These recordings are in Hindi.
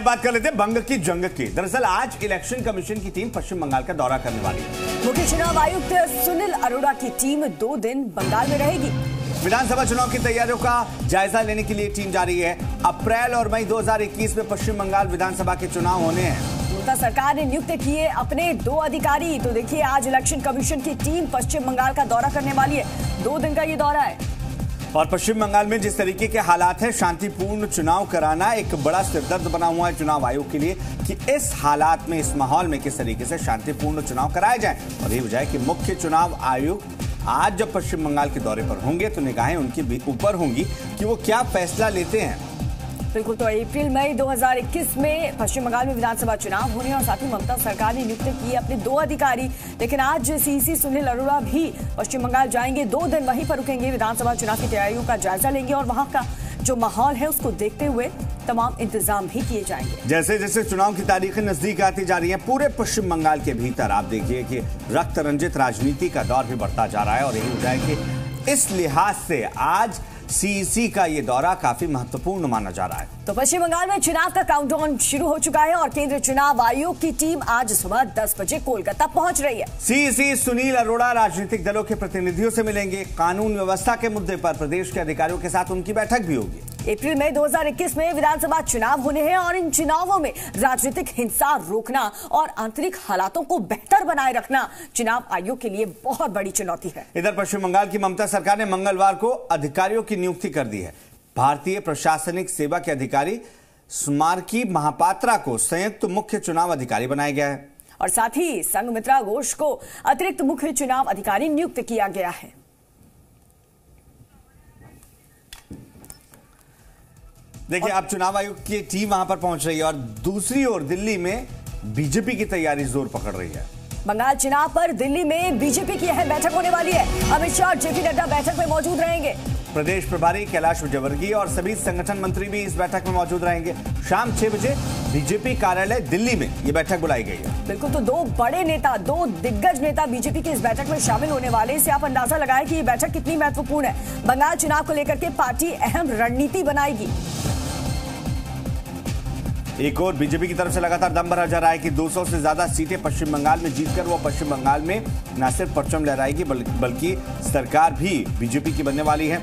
बात कर लेते हैं बंग की जंग की। दरअसल आज इलेक्शन कमीशन की टीम पश्चिम बंगाल का दौरा करने वाली है। मुख्य चुनाव आयुक्त सुनील अरोड़ा की टीम दो दिन बंगाल में रहेगी। विधानसभा चुनाव की तैयारियों का जायजा लेने के लिए टीम जा रही है। अप्रैल और मई 2021 में पश्चिम बंगाल विधानसभा के चुनाव होने हैं। ममता सरकार ने नियुक्त किए अपने दो अधिकारी। तो देखिए आज इलेक्शन कमीशन की टीम पश्चिम बंगाल का दौरा करने वाली है। दो दिन का ये दौरा है। और पश्चिम बंगाल में जिस तरीके के हालात हैं, शांतिपूर्ण चुनाव कराना एक बड़ा सिरदर्द बना हुआ है चुनाव आयोग के लिए कि इस हालात में, इस माहौल में किस तरीके से शांतिपूर्ण चुनाव कराए जाए। और यही वजह है कि मुख्य चुनाव आयुक्त आज जब पश्चिम बंगाल के दौरे पर होंगे तो निगाहें उनके ऊपर होंगी कि वो क्या फैसला लेते हैं। बिल्कुल तो अप्रैल, मई 2021 में पश्चिम बंगाल में विधानसभा चुनाव होने और साथ ही ममता सरकार ने नियुक्त किए अपने दो अधिकारी। लेकिन आज सीसी सुनील अरोड़ा भी पश्चिम बंगाल जाएँगे, दो दिन वहीं पर रुकेंगे। विधानसभा चुनाव की तैयारियों का जायजा लेंगे और वहाँ का जो माहौल है उसको देखते हुए तमाम इंतज़ाम भी किए जाएँगे। जैसे जैसे चुनाव की तारीखें नज़दीक आती जा रही हैं, पूरे पश्चिम बंगाल के भीतर आप देखिए कि रक्त रंजित राजनीति का दौर भी बढ़ता जा रहा है और यही है कि इस लिहाज से आज सीईसी का ये दौरा काफ़ी महत्वपूर्ण माना जा रहा है। तो पश्चिम बंगाल में चुनाव का काउंटडाउन शुरू हो चुका है और केंद्रीय चुनाव आयोग की टीम आज सुबह 10 बजे कोलकाता पहुँच रही है। सीईसी सुनील अरोड़ा राजनीतिक दलों के प्रतिनिधियों से मिलेंगे। कानून व्यवस्था के मुद्दे पर प्रदेश के अधिकारियों के साथ उनकी बैठक भी होगी। अप्रैल मई 2021 में विधानसभा चुनाव होने हैं और इन चुनावों में राजनीतिक हिंसा रोकना और आंतरिक हालातों को बेहतर बनाए रखना चुनाव आयोग के लिए बहुत बड़ी चुनौती है। इधर पश्चिम बंगाल की ममता सरकार ने मंगलवार को अधिकारियों की नियुक्ति कर दी है। भारतीय प्रशासनिक सेवा के अधिकारी स्मारकी महापात्रा को संयुक्त मुख्य चुनाव अधिकारी बनाया गया है। और साथ ही संघमित्रा घोष को अतिरिक्त मुख्य चुनाव अधिकारी नियुक्त किया गया है। देखिए अब चुनाव आयोग की टीम वहाँ पर पहुँच रही है और दूसरी ओर दिल्ली में बीजेपी की तैयारी ज़ोर पकड़ रही है। बंगाल चुनाव पर दिल्ली में बीजेपी की अहम बैठक होने वाली है। अमित शाह और जेपी नड्डा बैठक में मौजूद रहेंगे। प्रदेश प्रभारी कैलाश विजयवर्गीय और सभी संगठन मंत्री भी इस बैठक में मौजूद रहेंगे। शाम छह बजे बीजेपी कार्यालय दिल्ली में ये बैठक बुलाई गई है। बिल्कुल तो दो बड़े नेता दो दिग्गज नेता बीजेपी की इस बैठक में शामिल होने वाले इससे आप अंदाज़ा लगाएँ कि ये बैठक कितनी महत्वपूर्ण है। बंगाल चुनाव को लेकर के पार्टी अहम रणनीति बनाएगी। एक और बीजेपी की तरफ़ से लगातार दम भरा जा रहा है कि 200 से ज़्यादा सीटें पश्चिम बंगाल में जीतकर वो पश्चिम बंगाल में न सिर्फ़ परचम लहराएगी बल, बल्कि सरकार भी बीजेपी की बनने वाली है।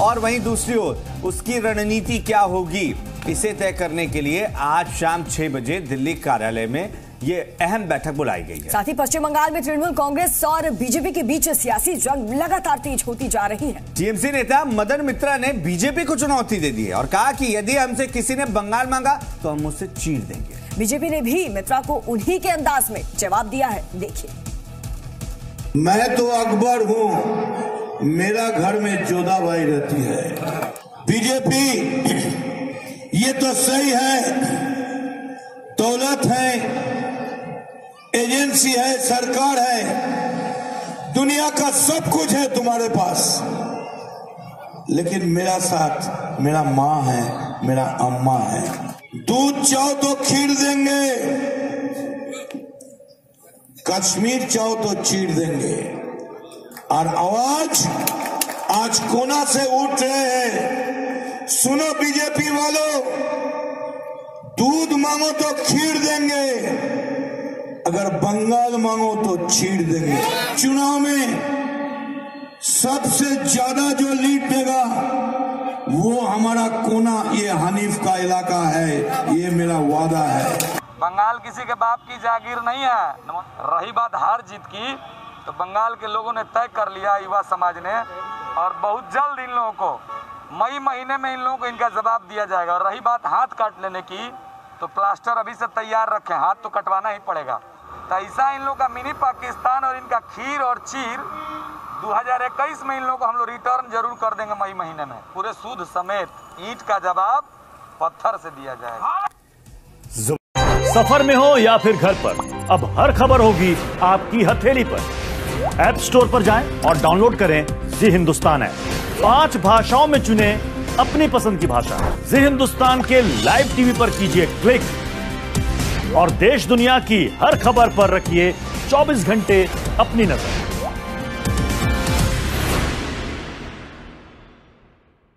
और वहीं दूसरी ओर उसकी रणनीति क्या होगी? इसे तय करने के लिए आज शाम छह बजे दिल्ली कार्यालय में ये अहम बैठक बुलाई गई है। साथ ही पश्चिम बंगाल में तृणमूल कांग्रेस और बीजेपी के बीच सियासी जंग लगातार तेज होती जा रही है। टीएमसी नेता मदन मित्रा ने बीजेपी को चुनौती दे दी है और कहा कि यदि हमसे किसी ने बंगाल मांगा तो हम उससे चीर देंगे। बीजेपी ने भी मित्रा को उन्हीं के अंदाज में जवाब दिया है। देखिए। मैं तो अकबर हूँ। मेरा घर में जोधा भाई रहती है। बीजेपी ये तो सही है। दौलत है। एजेंसी है, सरकार है। दुनिया का सब कुछ है तुम्हारे पास। लेकिन मेरा साथ, मेरा माँ है, मेरा अम्मा है। दूध चाहो तो खीर देंगे। कश्मीर चाहो तो चीर देंगे। और आवाज़ आज कोना से उठ रहे हैं? सुनो बीजेपी वालों, दूध मांगो तो खीर देंगे, अगर बंगाल मांगो तो छीड़ देंगे। चुनाव में सबसे ज़्यादा जो लीड देगा, वो हमारा कोना, ये हनीफ का इलाका है, ये मेरा वादा है। बंगाल किसी के बाप की जागीर नहीं है। रही बात हार जीत की तो बंगाल के लोगों ने तय कर लिया, युवा समाज ने, और बहुत जल्द इन लोगों को मई महीने में इन लोगों को इनका जवाब दिया जाएगा। और रही बात हाथ काट लेने की तो प्लास्टर अभी से तैयार रखें, हाथ तो कटवाना ही पड़ेगा। तो ऐसा इन लोग का मिनी पाकिस्तान और इनका खीर और चीर 2021 में इन लोगों को हम लोग रिटर्न ज़रूर कर देंगे मई महीने में। पूरे सूद समेत ईट का जवाब पत्थर से दिया जाएगा। सफ़र में हो या फिर घर पर, अब हर खबर होगी आपकी हथेली पर। ऐप स्टोर पर जाएँ और डाउनलोड करें जी हिंदुस्तान ऐप पाँच भाषाओं में चुने अपनी पसंद की भाषा। जी हिंदुस्तान के लाइव टीवी पर कीजिए क्लिक और देश दुनिया की हर खबर पर रखिए 24 घंटे अपनी नज़र।